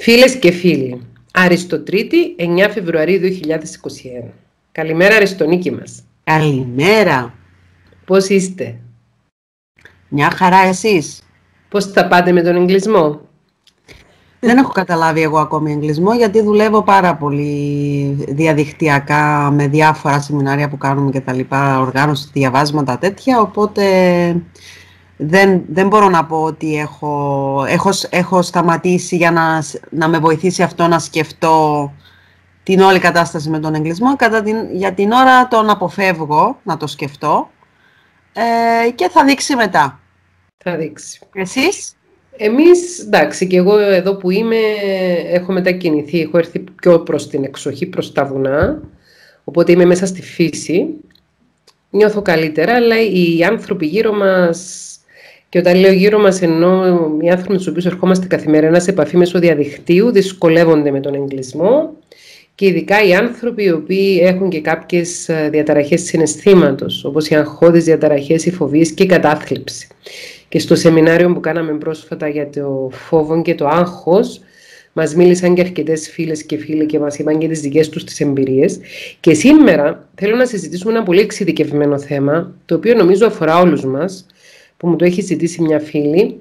Φίλες και φίλοι, Αριστοτρίτη, 9 Φεβρουαρίου 2021. Καλημέρα Αριστονίκη μας. Καλημέρα. Πώς είστε; Μια χαρά εσείς. Πώς θα πάτε με τον εγκλισμό; Δεν έχω καταλάβει εγώ ακόμη εγκλισμό γιατί δουλεύω πάρα πολύ διαδικτυακά με διάφορα σεμινάρια που κάνουμε και τα λοιπά, οργάνωση, διαβάσματα τέτοια, οπότε δεν, δεν μπορώ να πω ότι έχω, έχω, έχω σταματήσει για να, να με βοηθήσει αυτό να σκεφτώ την όλη κατάσταση με τον εγκλισμό. Κατά την, για την ώρα τον αποφεύγω να το σκεφτώ ε, και θα δείξει μετά. Θα δείξει. Εσείς; Εμείς, εντάξει, και εγώ εδώ που είμαι έχω μετακινηθεί, έχω έρθει πιο προς την εξοχή, προς τα βουνά, οπότε είμαι μέσα στη φύση. Νιώθω καλύτερα, αλλά οι άνθρωποι γύρω μας και όταν λέω γύρω μας, ενώ οι άνθρωποι με του οποίους ερχόμαστε καθημερινά σε επαφή μέσω διαδικτύου δυσκολεύονται με τον εγκλισμό και ειδικά οι άνθρωποι οι οποίοι έχουν και κάποιες διαταραχές συναισθήματος, όπως οι αγχώδεις διαταραχές, οι φοβίες και η κατάθλιψη. Και στο σεμινάριο που κάναμε πρόσφατα για το φόβο και το άγχος, μας μίλησαν και αρκετές φίλες και φίλοι και μας είπαν και τις δικές τους τις εμπειρίες. Και σήμερα θέλω να συζητήσουμε ένα πολύ εξειδικευμένο θέμα, το οποίο νομίζω αφορά όλους μας, που μου το έχει ζητήσει μια φίλη,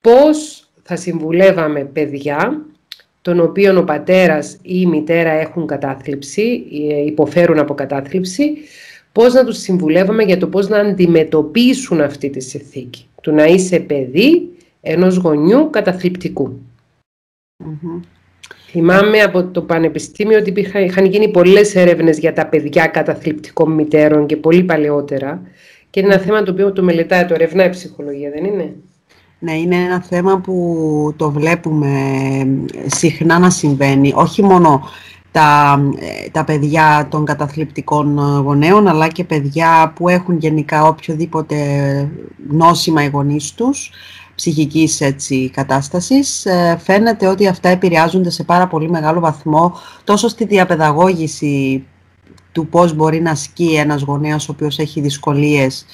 πώς θα συμβουλεύαμε παιδιά των οποίων ο πατέρας ή η μητέρα έχουν κατάθλιψη, ε, υποφέρουν από κατάθλιψη, πώς να τους συμβουλεύαμε για το πώς να αντιμετωπίσουν αυτή τη συνθήκη. Του να είσαι παιδί ενός γονιού καταθλιπτικού. Θυμάμαι από το Πανεπιστήμιο ότι είχαν γίνει πολλές έρευνες για τα παιδιά καταθλιπτικών μητέρων και πολύ παλαιότερα και είναι ένα θέμα το οποίο το μελετάει, το ερευνάει η ψυχολογία, δεν είναι; Ναι, είναι ένα θέμα που το βλέπουμε συχνά να συμβαίνει. Όχι μόνο τα, τα παιδιά των καταθλιπτικών γονέων, αλλά και παιδιά που έχουν γενικά οποιοδήποτε νόσημα οι γονείς τους, ψυχικής έτσι, κατάστασης. Ε, φαίνεται ότι αυτά επηρεάζονται σε πάρα πολύ μεγάλο βαθμό τόσο στη διαπαιδαγώγηση του πώς μπορεί να ασκεί ένας γονέας ο οποίος έχει δυσκολίες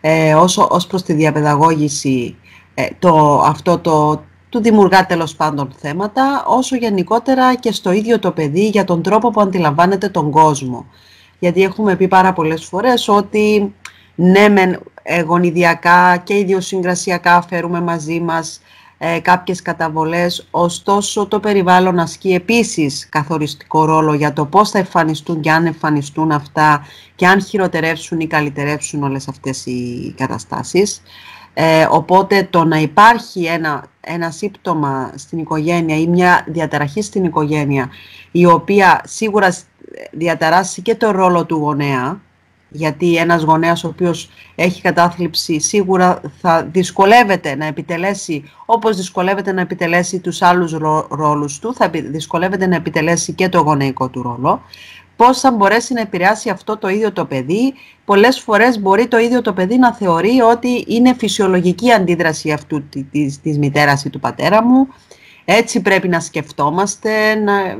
ε, όσο ως προς τη διαπαιδαγώγηση ε, το, αυτό το, του δημιουργά τέλος πάντων θέματα, όσο γενικότερα και στο ίδιο το παιδί για τον τρόπο που αντιλαμβάνεται τον κόσμο. Γιατί έχουμε πει πάρα πολλές φορές ότι ναι μεν ε, γονιδιακά και ιδιοσυγκρασιακά φέρουμε μαζί μας ε, κάποιες καταβολές, ωστόσο το περιβάλλον ασκεί επίσης καθοριστικό ρόλο για το πώς θα εμφανιστούν και αν εμφανιστούν αυτά και αν χειροτερεύσουν ή καλυτερεύσουν όλες αυτές οι καταστάσεις. Ε, οπότε το να υπάρχει ένα, ένα σύμπτωμα στην οικογένεια ή μια διαταραχή στην οικογένεια η οποία σίγουρα διαταράσει και το ρόλο του γονέα γιατί ένας γονέας ο οποίος έχει κατάθλιψη σίγουρα θα δυσκολεύεται να επιτελέσει, όπως δυσκολεύεται να επιτελέσει τους άλλους ρόλους του, θα δυσκολεύεται να επιτελέσει και το γονεϊκό του ρόλο. Πώς θα μπορέσει να επηρεάσει αυτό το ίδιο το παιδί. Πολλές φορές μπορεί το ίδιο το παιδί να θεωρεί ότι είναι φυσιολογική αντίδραση αυτού της, της μητέρας ή του πατέρα μου. Έτσι πρέπει να σκεφτόμαστε. Να, ε,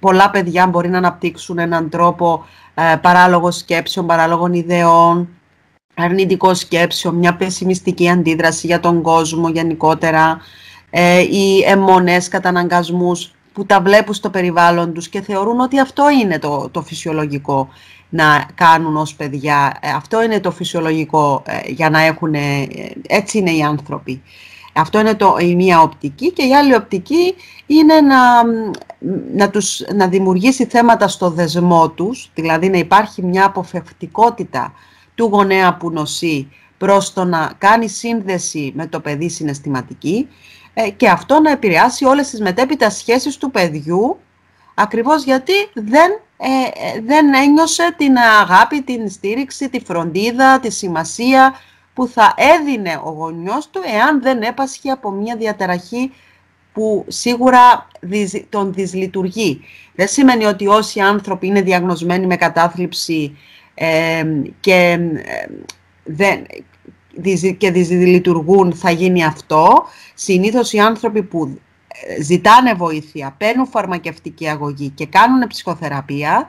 πολλά παιδιά μπορεί να αναπτύξουν έναν τρόπο ε, παράλογο σκέψεων, παράλογων ιδεών, αρνητικό σκέψεων, μια πεσημιστική αντίδραση για τον κόσμο γενικότερα, ε, οι αιμονές καταναγκασμούς που τα βλέπουν στο περιβάλλον τους και θεωρούν ότι αυτό είναι το, το φυσιολογικό να κάνουν ως παιδιά. Ε, αυτό είναι το φυσιολογικό για να έχουν, έτσι είναι οι άνθρωποι. Αυτό είναι το, η μία οπτική και η άλλη οπτική είναι να, να, τους, να δημιουργήσει θέματα στο δεσμό τους, δηλαδή να υπάρχει μια αποφευκτικότητα του γονέα που νοσεί προς το να κάνει σύνδεση με το παιδί συναισθηματική ε, και αυτό να επηρεάσει όλες τις μετέπειτα σχέσεις του παιδιού ακριβώς γιατί δεν, ε, ε, δεν ένιωσε την αγάπη, την στήριξη, τη φροντίδα, τη σημασία που θα έδινε ο γονιός του εάν δεν έπασχε από μια διαταραχή που σίγουρα τον δυσλειτουργεί. Δεν σημαίνει ότι όσοι άνθρωποι είναι διαγνωσμένοι με κατάθλιψη και, δεν, και δυσλειτουργούν θα γίνει αυτό. Συνήθως οι άνθρωποι που ε, ζητάνε βοήθεια, παίρνουν φαρμακευτική αγωγή και κάνουν ψυχοθεραπεία ε,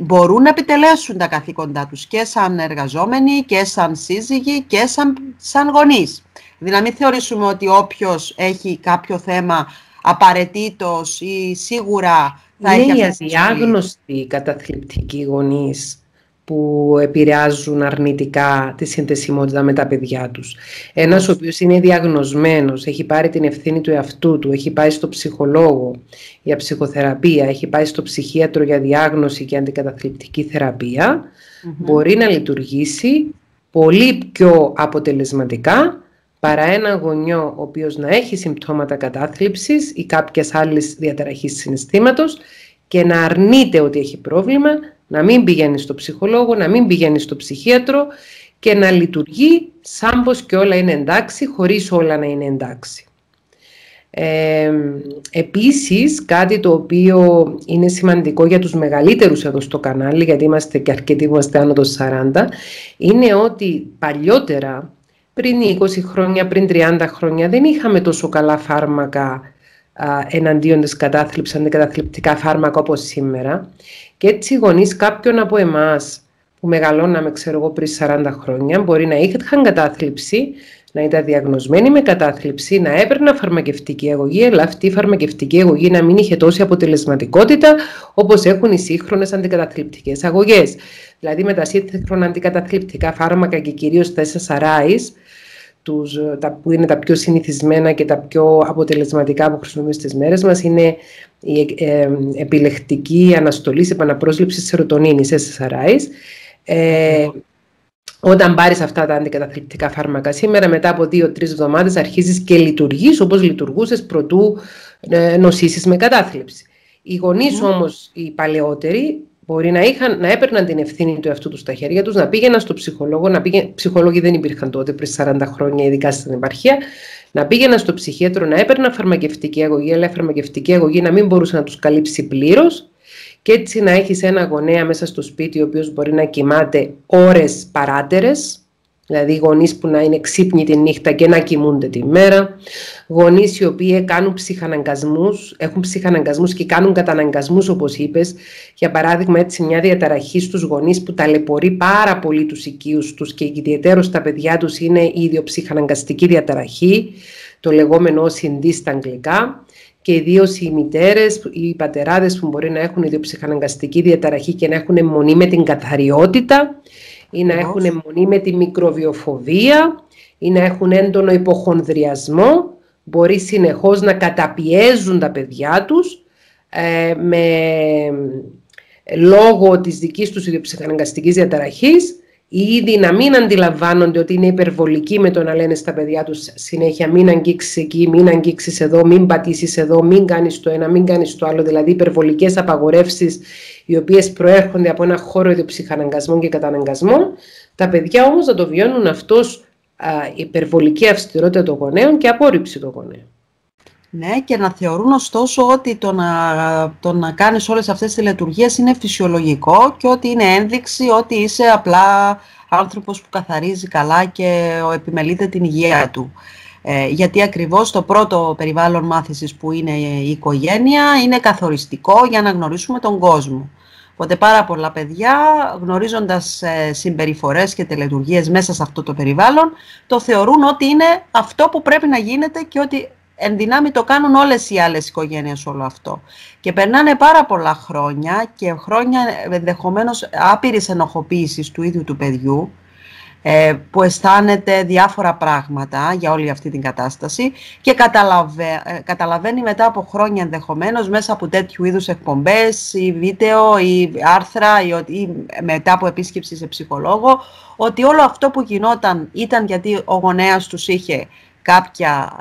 μπορούν να επιτελέσουν τα καθήκοντά τους και σαν εργαζόμενοι και σαν σύζυγοι και σαν, σαν γονείς. Δηλαδή να μην θεωρήσουμε ότι όποιος έχει κάποιο θέμα απαραίτητος ή σίγουρα θα είναι έχει αυτές οι αδιάγνωστοι καταθλιπτικοί γονείς που επηρεάζουν αρνητικά τη συνδεσιμότητα με τα παιδιά τους. Ένας ο οποίος είναι διαγνωσμένος, έχει πάρει την ευθύνη του εαυτού του, έχει πάει στο ψυχολόγο για ψυχοθεραπεία, έχει πάει στο ψυχίατρο για διάγνωση και αντικαταθλιπτική μπορεί να λειτουργήσει πολύ πιο αποτελεσματικά παρά ένα γονιό ο οποίος να έχει συμπτώματα κατάθλιψης ή κάποιες άλλες διαταραχής συναισθήματος και να αρνείται ότι έχει πρόβλημα, να μην πηγαίνει στο ψυχολόγο, να μην πηγαίνει στο ψυχίατρο και να λειτουργεί σαν πως και όλα είναι εντάξει, χωρίς όλα να είναι εντάξει. Ε, επίσης, κάτι το οποίο είναι σημαντικό για τους μεγαλύτερους εδώ στο κανάλι, γιατί είμαστε και αρκετοί είμαστε άνω των 40, είναι ότι παλιότερα, πριν 20 χρόνια, πριν 30 χρόνια, δεν είχαμε τόσο καλά φάρμακα α, εναντίον της κατάθλιψης, αντικαταθλιπτικά φάρμακα όπως σήμερα. Και έτσι οι γονείς κάποιον από εμάς που μεγαλώναμε, ξέρω εγώ, πριν 40 χρόνια, μπορεί να είχαν κατάθλιψη, να ήταν διαγνωσμένη με κατάθλιψη, να έπαιρνα φαρμακευτική αγωγή, αλλά αυτή η φαρμακευτική αγωγή να μην είχε τόση αποτελεσματικότητα όπως έχουν οι σύγχρονες αντικαταθλιπτικές αγωγές. Δηλαδή με τα σύγχρονα αντικαταθλιπτικά φάρμακα και κυρίως τα SSRIs, τους, τα, που είναι τα πιο συνηθισμένα και τα πιο αποτελεσματικά που χρησιμοποιούμε στις μέρες μας είναι η ε, επιλεκτική αναστολή σε επαναπρόσληψη σερωτονίνης, SSRIs. Ε, όταν πάρεις αυτά τα αντικαταθλιπτικά φάρμακα σήμερα, μετά από δύο-τρεις εβδομάδες αρχίζεις και λειτουργείς όπως λειτουργούσες προτού ε, νοσήσεις με κατάθλιψη. Οι γονείς mm. όμως, οι παλαιότεροι, μπορεί να, είχαν, να έπαιρναν την ευθύνη του εαυτού τους στα χέρια τους, να πήγαιναν στο ψυχολόγο. Να πήγαιναν, ψυχολόγοι δεν υπήρχαν τότε, πριν 40 χρόνια, ειδικά στην επαρχία. Να πήγαιναν στο ψυχίατρο, να έπαιρναν φαρμακευτική αγωγή, αλλά η φαρμακευτική αγωγή να μην μπορούσε να τους καλύψει πλήρως και έτσι να έχεις ένα γονέα μέσα στο σπίτι ο οποίος μπορεί να κοιμάται ώρες παράτερες, δηλαδή γονείς που να είναι ξύπνοι τη νύχτα και να κοιμούνται τη μέρα, γονείς οι οποίοι κάνουν ψυχαναγκασμούς, έχουν ψυχαναγκασμούς και κάνουν καταναγκασμούς όπως είπες, για παράδειγμα έτσι μια διαταραχή στους γονείς που ταλαιπωρεί πάρα πολύ τους οικείους τους και ιδιαίτερο στα παιδιά τους είναι η ιδιοψυχαναγκαστική διαταραχή, το λεγόμενο συντή στα αγγλικά, και ιδίως οι μητέρες ή οι πατεράδες που μπορεί να έχουν ιδιοψυχαναγκαστική διαταραχή και να έχουν αιμονή με την καθαριότητα ή να έχουν αιμονή με τη μικροβιοφοβία ή να έχουν έντονο υποχονδριασμό, μπορεί συνεχώς να καταπιέζουν τα παιδιά τους ε, με, λόγω της δικής τους ιδιοψυχαναγκαστικής διαταραχής ήδη να μην αντιλαμβάνονται ότι είναι υπερβολικοί με το να λένε στα παιδιά τους συνέχεια μην αγγίξεις εκεί, μην αγγίξεις εδώ, μην πατήσεις εδώ, μην κάνεις το ένα, μην κάνεις το άλλο, δηλαδή υπερβολικές απαγορεύσεις οι οποίες προέρχονται από ένα χώρο ιδιοψυχαναγκασμών και καταναγκασμών. Τα παιδιά όμως θα το βιώνουν αυτός α, υπερβολική αυστηρότητα των γονέων και απόρριψη των γονέων. Ναι, και να θεωρούν ωστόσο ότι το να, το να κάνεις όλες αυτές τις λειτουργίες είναι φυσιολογικό και ότι είναι ένδειξη ότι είσαι απλά άνθρωπος που καθαρίζει καλά και επιμελείται την υγεία του. Ε, γιατί ακριβώς το πρώτο περιβάλλον μάθησης που είναι η οικογένεια είναι καθοριστικό για να γνωρίσουμε τον κόσμο. Οπότε πάρα πολλά παιδιά γνωρίζοντας ε, συμπεριφορές και τελετουργίες μέσα σε αυτό το περιβάλλον το θεωρούν ότι είναι αυτό που πρέπει να γίνεται και ότι εν δυνάμει το κάνουν όλες οι άλλες οικογένειες όλο αυτό. Και περνάνε πάρα πολλά χρόνια και χρόνια ενδεχομένως άπειρης ενοχοποίησης του ίδιου του παιδιού, ε, που αισθάνεται διάφορα πράγματα για όλη αυτή την κατάσταση και ε, καταλαβαίνει μετά από χρόνια ενδεχομένως μέσα από τέτοιου είδους εκπομπές ή βίντεο ή άρθρα ή, ή μετά από επίσκεψη σε ψυχολόγο ότι όλο αυτό που γινόταν ήταν γιατί ο γονέας τους είχε κάποια,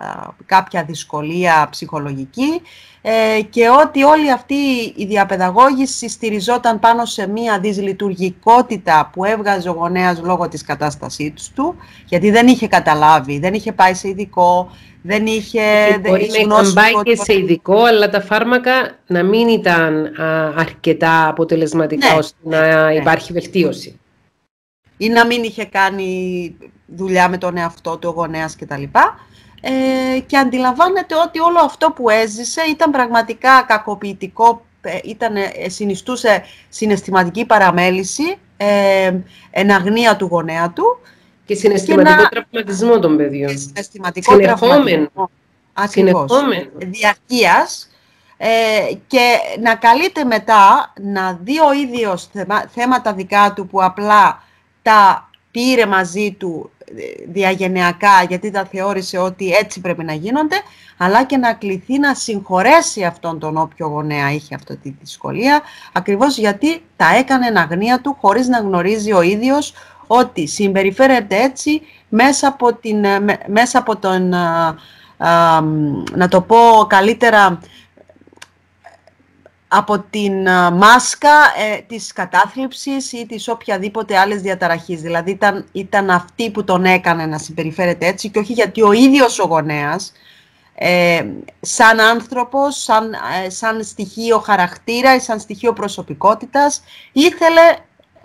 κάποια δυσκολία ψυχολογική ε, και ότι όλη αυτή η διαπαιδαγώγηση στηριζόταν πάνω σε μία δυσλειτουργικότητα που έβγαζε ο γονέας λόγω της κατάστασής του, γιατί δεν είχε καταλάβει, δεν είχε πάει σε ειδικό, δεν είχε... Μπορεί να είχαν πάει και σε ειδικό, αλλά τα φάρμακα να μην ήταν αρκετά αποτελεσματικά ναι. ώστε να ναι. υπάρχει βελτίωση. Ή να μην είχε κάνει δουλειά με τον εαυτό του, ο γονέας κτλ. Ε, και αντιλαμβάνεται ότι όλο αυτό που έζησε ήταν πραγματικά κακοποιητικό, ε, ήταν, ε, συνιστούσε συναισθηματική παραμέληση, ε, εναγνία του γονέα του. Και συναισθηματικό και τραυματισμό των παιδιών. συναισθηματικό τραυματισμό. ακριβώς, διαρκείας ε, και να καλείται μετά να δει ο ίδιος θέματα δικά του που απλά τα πήρε μαζί του ε, διαγενειακά γιατί τα θεώρησε ότι έτσι πρέπει να γίνονται, αλλά και να κληθεί να συγχωρέσει αυτόν τον όποιο γονέα είχε αυτή τη δυσκολία, ακριβώς γιατί τα έκανε εν αγνία του χωρίς να γνωρίζει ο ίδιος ότι συμπεριφέρεται έτσι μέσα από, την, ε, μέσα από τον, να το πω καλύτερα, από την μάσκα ε, της κατάθλιψης ή της οποιαδήποτε άλλης διαταραχής. Δηλαδή ήταν, ήταν αυτή που τον έκανε να συμπεριφέρεται έτσι και όχι γιατί ο ίδιος ο γονέας ε, σαν άνθρωπος, σαν, ε, σαν στοιχείο χαρακτήρα ή σαν στοιχείο προσωπικότητας ήθελε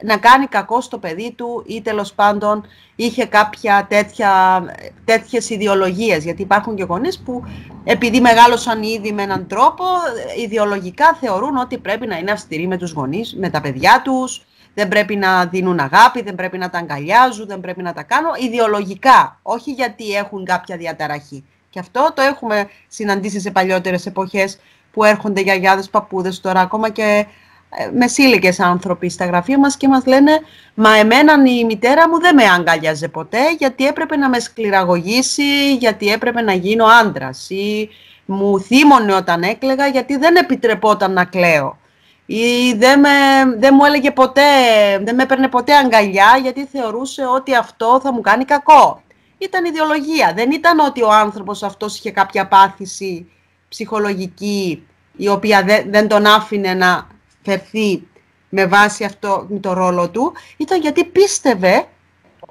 να κάνει κακό στο παιδί του ή τέλος πάντων είχε κάποια τέτοια, τέτοιες ιδεολογίες. Γιατί υπάρχουν και γονείς που επειδή μεγάλωσαν ήδη με έναν τρόπο, ιδεολογικά θεωρούν ότι πρέπει να είναι αυστηροί με τους γονείς, με τα παιδιά τους, δεν πρέπει να δίνουν αγάπη, δεν πρέπει να τα αγκαλιάζουν, δεν πρέπει να τα κάνουν. Ιδεολογικά, όχι γιατί έχουν κάποια διαταραχή. Και αυτό το έχουμε συναντήσει σε παλιότερες εποχές που έρχονται γιαγιάδες, παππούδες τώρα ακόμα και ε, μεσήλικες άνθρωποι στα γραφεία μας και μας λένε «Μα εμένα η μητέρα μου δεν με αγκαλιάζε ποτέ γιατί έπρεπε να με σκληραγωγήσει, γιατί έπρεπε να γίνω άντρας» ή «Μου θύμωνε όταν έκλαιγα γιατί δεν επιτρεπόταν να κλαίω» ή δεν, με, δεν μου έλεγε ποτέ, δεν με έπαιρνε ποτέ αγκαλιά γιατί θεωρούσε ότι αυτό θα μου κάνει κακό. Ήταν ιδεολογία. Δεν ήταν ότι ο άνθρωπος αυτός είχε κάποια πάθηση ψυχολογική η οποία δεν τον άφηνε να φερθεί με βάση αυτό το ρόλο του, ήταν γιατί πίστευε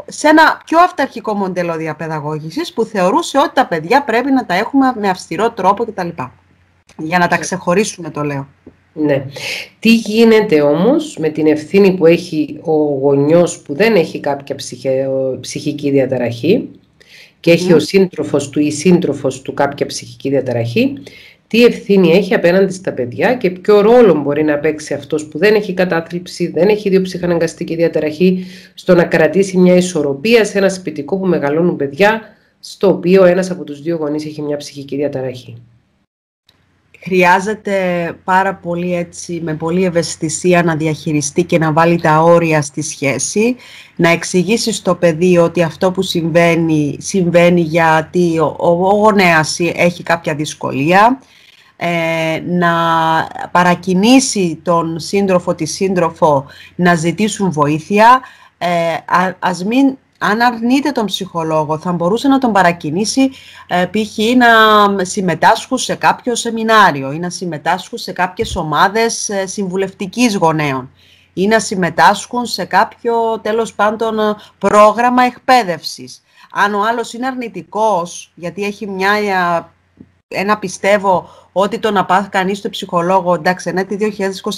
σε ένα πιο αυταρχικό μοντέλο διαπαιδαγώγησης που θεωρούσε ότι τα παιδιά πρέπει να τα έχουμε με αυστηρό τρόπο κτλ. Για να τα ξεχωρίσουμε το λέω. Ναι. Τι γίνεται όμως με την ευθύνη που έχει ο γονιός που δεν έχει κάποια ψυχική διαταραχή και έχει ο σύντροφος του ή σύντροφος του κάποια ψυχική διαταραχή τι ευθύνη έχει απέναντι στα παιδιά και ποιο ρόλο μπορεί να παίξει αυτός που δεν έχει κατάθλιψη, δεν έχει ιδιοψυχαναγκαστική διαταραχή, στο να κρατήσει μια ισορροπία σε ένα σπιτικό που μεγαλώνουν παιδιά, στο οποίο ένας από τους δύο γονείς έχει μια ψυχική διαταραχή. Χρειάζεται πάρα πολύ έτσι, με πολύ ευαισθησία να διαχειριστεί και να βάλει τα όρια στη σχέση, να εξηγήσει στο παιδί ότι αυτό που συμβαίνει, συμβαίνει γιατί ο, ο, ο γονέας έχει κάποια δυσκολία, ε, να παρακινήσει τον σύντροφο, τη σύντροφο να ζητήσουν βοήθεια, ε, ας μην αν αρνείται τον ψυχολόγο, θα μπορούσε να τον παρακινήσει ε, π.χ. να συμμετάσχουν σε κάποιο σεμινάριο ή να συμμετάσχουν σε κάποιες ομάδες ε, συμβουλευτικής γονέων ή να συμμετάσχουν σε κάποιο τέλος πάντων πρόγραμμα εκπαίδευσης. Αν ο άλλος είναι αρνητικός, γιατί έχει μια ένα πιστεύω ότι το να πάθει κανείς στο ψυχολόγο, εντάξει, ναι, τη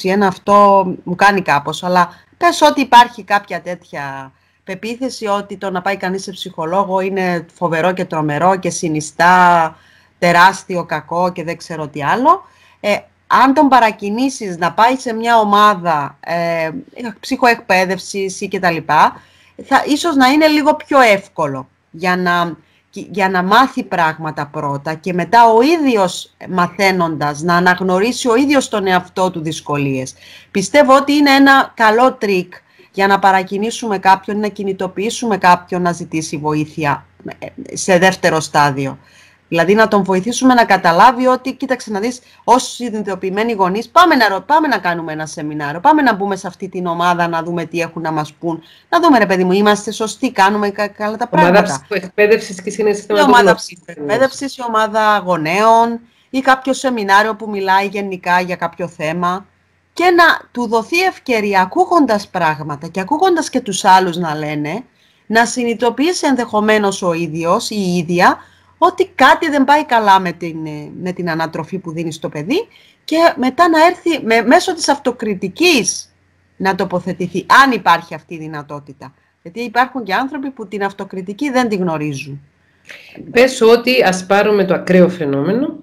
2021 αυτό μου κάνει κάπως, αλλά πες ότι υπάρχει κάποια τέτοια πεποίθηση ότι το να πάει κανείς σε ψυχολόγο είναι φοβερό και τρομερό και συνιστά τεράστιο κακό και δεν ξέρω τι άλλο. Ε, αν τον παρακινήσεις να πάει σε μια ομάδα ε, ψυχοεκπαίδευσης ή κτλ, θα, ίσως να είναι λίγο πιο εύκολο για να για να μάθει πράγματα πρώτα και μετά ο ίδιος μαθαίνοντας να αναγνωρίσει ο ίδιος τον εαυτό του δυσκολίες. Πιστεύω ότι είναι ένα καλό τρικ για να παρακινήσουμε κάποιον, να κινητοποιήσουμε κάποιον να ζητήσει βοήθεια ε, σε δεύτερο στάδιο. Δηλαδή να τον βοηθήσουμε να καταλάβει ότι, κοίταξε να δεις, όσοι συνειδητοποιημένοι γονείς, πάμε να, πάμε να κάνουμε ένα σεμινάριο, πάμε να μπούμε σε αυτή την ομάδα να δούμε τι έχουν να μας πούν. Να δούμε ρε παιδί μου, είμαστε σωστοί, κάνουμε καλά τα πράγματα. Ομάδα ψυχοεκπαίδευσης και συναισθηματικής. Η ομάδα ψυχοεκπαίδευσης, η ομάδα γονέων ή κάποιο σεμινάριο που μιλάει γενικά για κάποιο θέμα και να του δοθεί ευκαιρία ακούγοντας πράγματα και ακούγοντας και τους άλλους να λένε, να συνειδητοποιήσει ενδεχομένως ο ίδιος ή η ίδια ότι κάτι δεν πάει καλά με την, ε, με την ανατροφή που δίνει στο παιδί και μετά να έρθει με, μέσω της αυτοκριτικής να τοποθετηθεί, αν υπάρχει αυτή η δυνατότητα. Γιατί υπάρχουν και άνθρωποι που την αυτοκριτική δεν τη γνωρίζουν. Πες ότι ας πάρουμε το ακραίο φαινόμενο,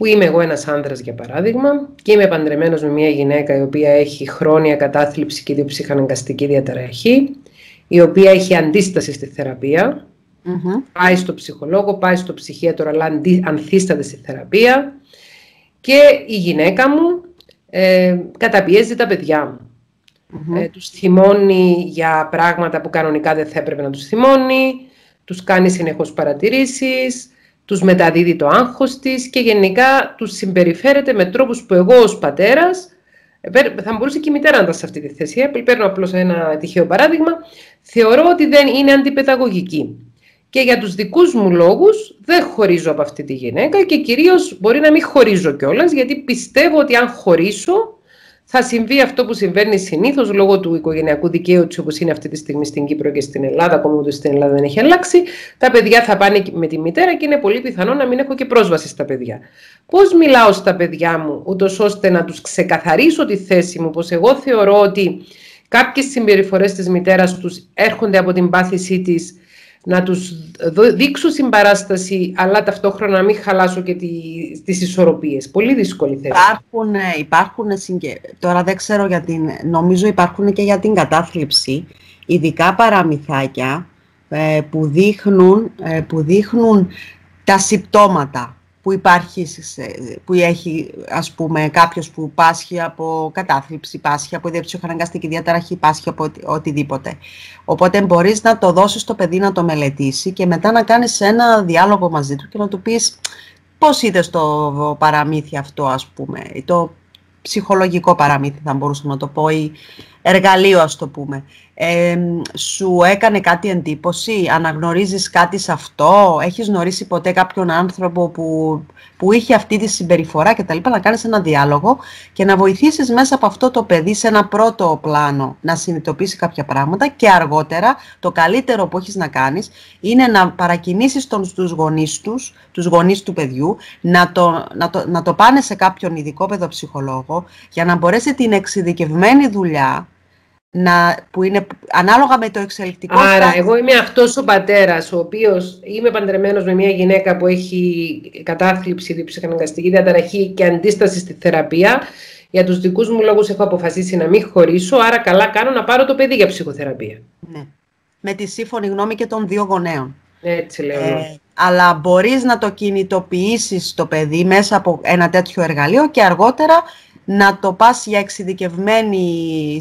που είμαι εγώ ένας άνδρας για παράδειγμα και είμαι παντρεμένος με μια γυναίκα η οποία έχει χρόνια κατάθλιψη και διοψυχαναγκαστική διαταραχή, η οποία έχει αντίσταση στη θεραπεία, Πάει στο ψυχολόγο, πάει στο ψυχίατρο, αλλά ανθίσταται στη θεραπεία. Και η γυναίκα μου ε, καταπιέζει τα παιδιά μου. Ε, τους θυμώνει για πράγματα που κανονικά δεν θα έπρεπε να τους θυμώνει, τους κάνει συνεχώς παρατηρήσεις, τους μεταδίδει το άγχος της και γενικά τους συμπεριφέρεται με τρόπους που εγώ ως πατέρας θα μπορούσε και η μητέρα να ήταν σε αυτή τη θέση. Ε, παίρνω απλώς ένα τυχαίο παράδειγμα. Θεωρώ ότι δεν είναι αντιπαιδαγωγική. Και για τους δικούς μου λόγους δεν χωρίζω από αυτή τη γυναίκα και κυρίως μπορεί να μην χωρίζω κιόλας, γιατί πιστεύω ότι αν χωρίσω θα συμβεί αυτό που συμβαίνει συνήθως λόγω του οικογενειακού δικαίου, όπως είναι αυτή τη στιγμή στην Κύπρο και στην Ελλάδα, ακόμα ότι στην Ελλάδα δεν έχει αλλάξει. Τα παιδιά θα πάνε με τη μητέρα και είναι πολύ πιθανό να μην έχω και πρόσβαση στα παιδιά. Πώς μιλάω στα παιδιά μου, ούτως ώστε να τους ξεκαθαρίσω τη θέση μου, πως εγώ θεωρώ ότι κάποιες συμπεριφορές της μητέρας τους έρχονται από την πάθησή της να τους δείξω συμπαράσταση, αλλά ταυτόχρονα να μην χαλάσω και τις ισορροπίες. Πολύ δύσκολη θέση. Υπάρχουν, ε, υπάρχουν τώρα δεν ξέρω για την, νομίζω υπάρχουν και για την κατάθλιψη, ειδικά παραμυθάκια ε, που, δείχνουν, ε, που δείχνουν τα συμπτώματα που υπάρχει, που έχει ας πούμε κάποιος που πάσχει από κατάθλιψη, πάσχει από ιδιαψυχοαναγκαστική διαταραχή, πάσχει από οτιδήποτε. Οπότε μπορείς να το δώσεις στο παιδί να το μελετήσει και μετά να κάνεις ένα διάλογο μαζί του και να του πεις πώς είδες το παραμύθι αυτό ας πούμε, το ψυχολογικό παραμύθι θα μπορούσα να το πω ή εργαλείο ας το πούμε. Ε, σου έκανε κάτι εντύπωση, αναγνωρίζεις κάτι σε αυτό, έχεις γνωρίσει ποτέ κάποιον άνθρωπο που, που είχε αυτή τη συμπεριφορά και τα λοιπά, να κάνεις ένα διάλογο και να βοηθήσεις μέσα από αυτό το παιδί σε ένα πρώτο πλάνο να συνειδητοποιήσει κάποια πράγματα και αργότερα το καλύτερο που έχεις να κάνεις είναι να παρακινήσεις τον, τους γονείς τους, τους γονείς του παιδιού, να το, να, το, να το πάνε σε κάποιον ειδικό παιδοψυχολόγο για να μπορέσει την εξειδικευμένη δουλειά να, που είναι ανάλογα με το εξελικτικό Άρα, εγώ είμαι αυτός ο πατέρας, ο οποίος είμαι παντρεμένος με μια γυναίκα που έχει κατάθλιψη, διψυχαναγκαστική διαταραχή και αντίσταση στη θεραπεία. Για τους δικούς μου λόγους έχω αποφασίσει να μην χωρίσω, άρα καλά κάνω να πάρω το παιδί για ψυχοθεραπεία. Ναι. Με τη σύμφωνη γνώμη και των δύο γονέων. Έτσι λέω. Ε, ναι. αλλά μπορείς να το κινητοποιήσεις το παιδί μέσα από ένα τέτοιο εργαλείο και αργότερα να το πας για εξειδικευμένη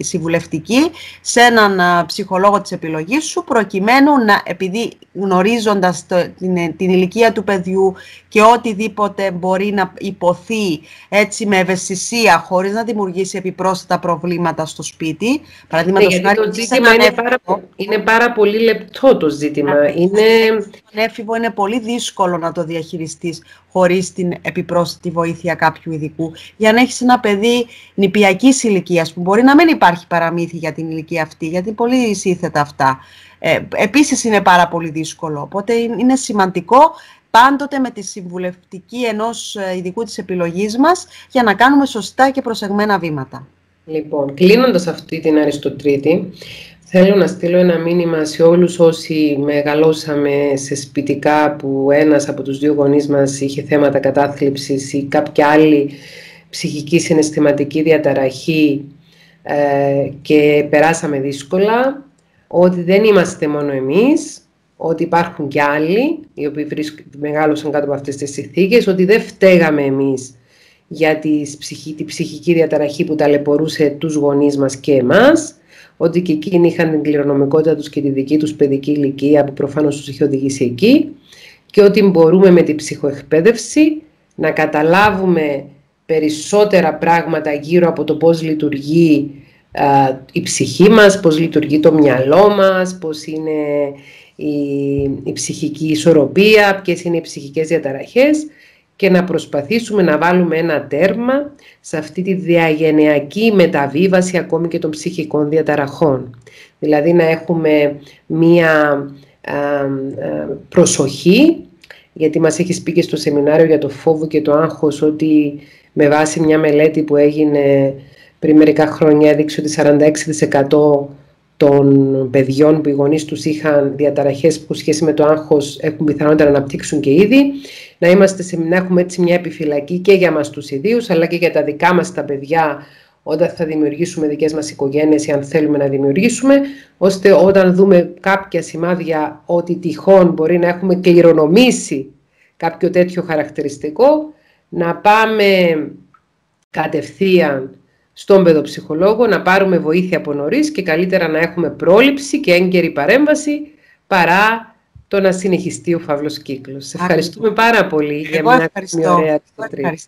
συμβουλευτική σε έναν ψυχολόγο της επιλογής σου προκειμένου να, επειδή γνωρίζοντας την, την ηλικία του παιδιού και οτιδήποτε μπορεί να υποθεί έτσι με ευαισθησία χωρίς να δημιουργήσει επιπρόσθετα προβλήματα στο σπίτι. Παραδείγματος ναι, το ζήτημα είναι πάρα, είναι πάρα πολύ λεπτό το ζήτημα. Είναι... Έφηβο είναι πολύ δύσκολο να το διαχειριστείς χωρίς την επιπρόσθετη βοήθεια κάποιου ειδικού. Για να έχεις ένα παιδί νηπιακής ηλικίας που μπορεί να μην υπάρχει παραμύθι για την ηλικία αυτή, γιατί πολύ σύνθετα αυτά. Ε, επίσης είναι πάρα πολύ δύσκολο, οπότε είναι σημαντικό πάντοτε με τη συμβουλευτική ενός ε, ειδικού της επιλογής μας για να κάνουμε σωστά και προσεγμένα βήματα. Λοιπόν, κλείνοντας αυτή την Αριστοτρίτη, Θέλω να στείλω ένα μήνυμα σε όλους όσοι μεγαλώσαμε σε σπιτικά που ένας από τους δύο γονείς μας είχε θέματα κατάθλιψης ή κάποια άλλη ψυχική συναισθηματική διαταραχή ε, και περάσαμε δύσκολα, ότι δεν είμαστε μόνο εμείς, ότι υπάρχουν και άλλοι οι οποίοι μεγάλωσαν κάτω από αυτές τις συνθήκες, ότι δεν φταίγαμε εμείς για τη ψυχική διαταραχή που ταλαιπωρούσε τους γονείς μας και εμάς, ότι και εκείνοι είχαν την κληρονομικότητα τους και τη δική τους παιδική ηλικία που προφανώς τους είχε οδηγήσει εκεί και ότι μπορούμε με την ψυχοεκπαίδευση να καταλάβουμε περισσότερα πράγματα γύρω από το πώς λειτουργεί η ψυχή μας, πώς λειτουργεί το μυαλό μας, πώς είναι η, η ψυχική ισορροπία, ποιες είναι οι ψυχικές διαταραχές και να προσπαθήσουμε να βάλουμε ένα τέρμα σε αυτή τη διαγενειακή μεταβίβαση ακόμη και των ψυχικών διαταραχών. Δηλαδή να έχουμε μία προσοχή, γιατί μας έχεις πει και στο σεμινάριο για το φόβο και το άγχος ότι με βάση μια μελέτη που έγινε πριν μερικά χρόνια έδειξε ότι 46% των παιδιών που οι γονείς τους είχαν διαταραχές που σχέση με το άγχος έχουν πιθανότητα να αναπτύξουν και ήδη. Να, είμαστε σε, να έχουμε έτσι μια επιφυλακή και για μας τους ιδίους αλλά και για τα δικά μας τα παιδιά όταν θα δημιουργήσουμε δικές μας οικογένειες ή αν θέλουμε να δημιουργήσουμε, ώστε όταν δούμε κάποια σημάδια ότι τυχόν μπορεί να έχουμε κληρονομήσει κάποιο τέτοιο χαρακτηριστικό, να πάμε κατευθείαν στον παιδοψυχολόγο, να πάρουμε βοήθεια από νωρίς και καλύτερα να έχουμε πρόληψη και έγκαιρη παρέμβαση παρά το να συνεχιστεί ο φαύλος κύκλος. Σε ευχαριστούμε πάρα πολύ για μια ωραία Αριστοτρίτη.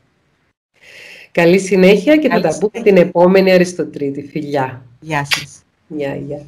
Καλή συνέχεια και θα τα πούμε την επόμενη Αριστοτρίτη. Φιλιά. Γεια σας. Γεια, γεια.